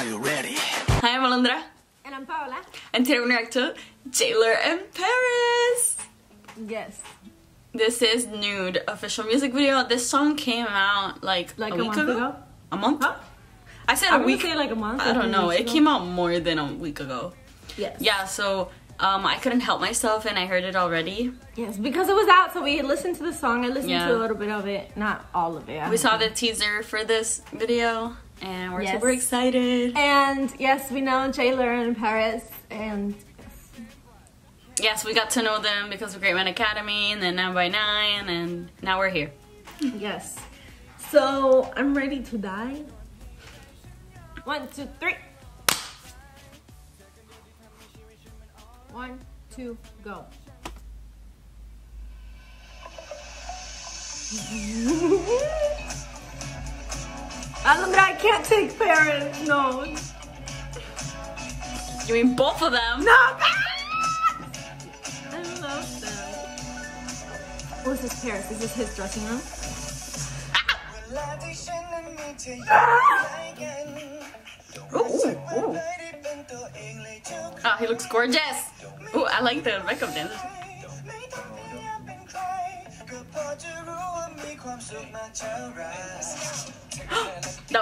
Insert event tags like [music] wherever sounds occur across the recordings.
Are you ready? Hi, I'm Alondra, And I'm Paola. and today we're gonna react to Jaylerr and Paris. Yes. This is Nude official music video. This song came out like, Like a a, week month ago. ago. A month? Huh? I said I a would week. say like a month. I don't know. It ago. came out more than a week ago. Yes. Yeah, so um, I couldn't help myself and I heard it already. Yes, because it was out, so we listened to the song. I listened Yeah. to a little bit of it, not all of it. We saw the teaser for this video and we're Yes. super excited. And yes, we know Jaylerr and Paris, and Yes, we got to know them because of Great Men Academy and then 9 by 9 and now we're here. yes. So I'm ready to die. One, two, three. One, two, go. [laughs] Alondra, I can't take Paris. No. You mean both of them? No, Paris! I love them. What's this Paris? Is this his dressing room? Ooh, ooh, ooh. Oh, he looks gorgeous. Ooh, I like the makeup dance.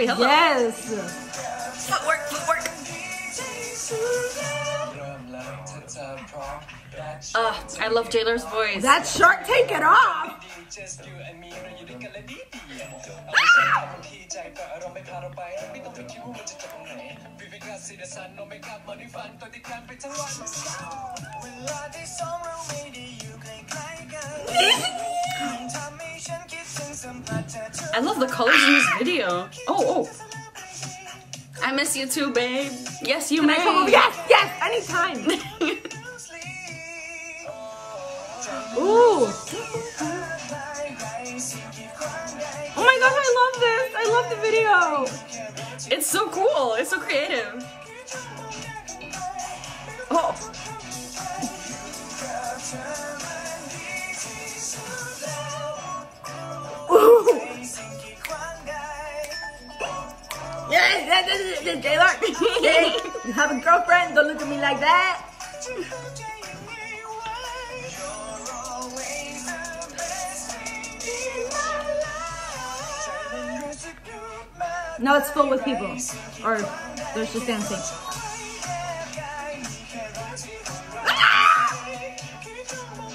choreography. Hello. yes. Footwork, footwork. Uh, I love Jaylerr's voice. That shirt, take it off. [laughs] I love the colors in this ah, video. Oh, oh. I miss you too, babe. Yes, you Can may. I come over? Yes, yes, anytime. [laughs] Ooh. Oh my gosh, I love this. I love the video. It's so cool. It's so creative. Yes, yes, yes, yes, Jaylerr. Hey, you have a girlfriend? Don't look at me like that. No, it's filled with people. Or there's just dancing.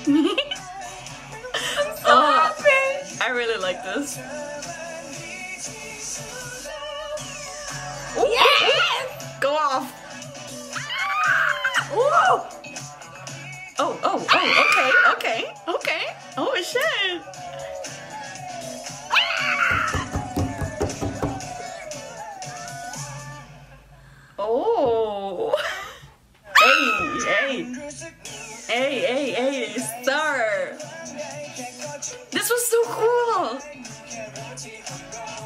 [laughs] Oh, I really like this. Go off. Oh, oh, oh, okay, okay, okay. Oh, shit. Oh. Hey, hey. Hey, hey, hey, sir. This was so cool.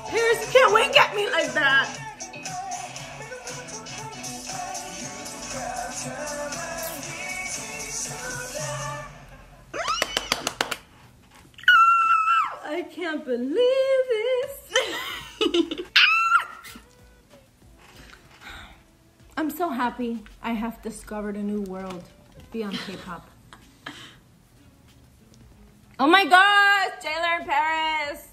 Paris, you can't wink at me like that. I can't believe this. [laughs] I'm so happy I have discovered a new world beyond K-pop. Oh my gosh, Jaylerr in Paris.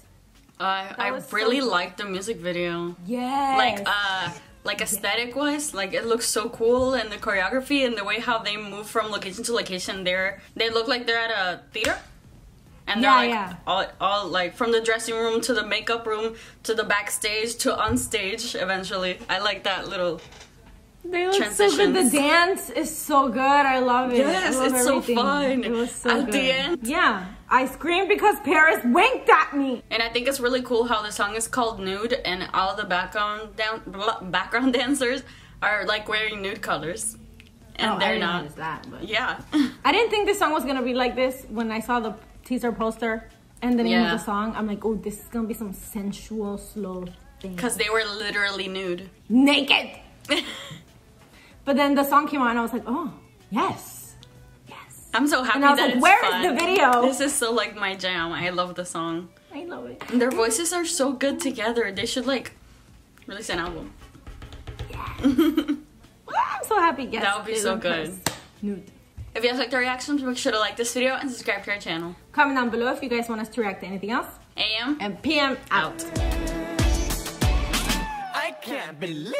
Uh, I was so really cool. liked the music video. Yes. Like, uh, like aesthetic wise, like it looks so cool, and the choreography and the way how they move from location to location. They're they look like they're at a theater, and they're Yeah, like yeah. all all like from the dressing room to the makeup room to the backstage to on stage. Eventually, I like that little. They look so good. The dance is so good. I love it. Yes, love it's so fun. It was so At good. the end. Yeah, I screamed because Paris winked at me. And I think it's really cool how the song is called "Nude" and all the background background [laughs] dancers are like wearing nude colors, and Oh, they're not. that, but Yeah. [laughs] I didn't think this song was gonna be like this when I saw the teaser poster and the name Yeah. of the song. I'm like, oh, this is gonna be some sensual, slow thing. Because they were literally nude. naked. [laughs] But then the song came on, and I was like, oh, yes, yes. I'm so happy And I was that like, it's "Where's fun. the video?" This is so like my jam. I love the song. I love it. And their voices are so good together. They should like release an album. Yeah. [laughs] I'm so happy. Yes, That would be it so good. Nude. If you guys like the reactions, make sure to like this video and subscribe to our channel. Comment down below if you guys want us to react to anything else. AM And PM out. out. I can't believe